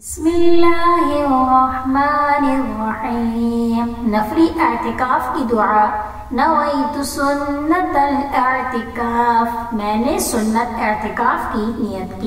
بسم الله الرحمن الرحيم. نفري اعتكاف کی دعا نویت سنت الاعتکاف میں نے سنت اعتکاف کی نیت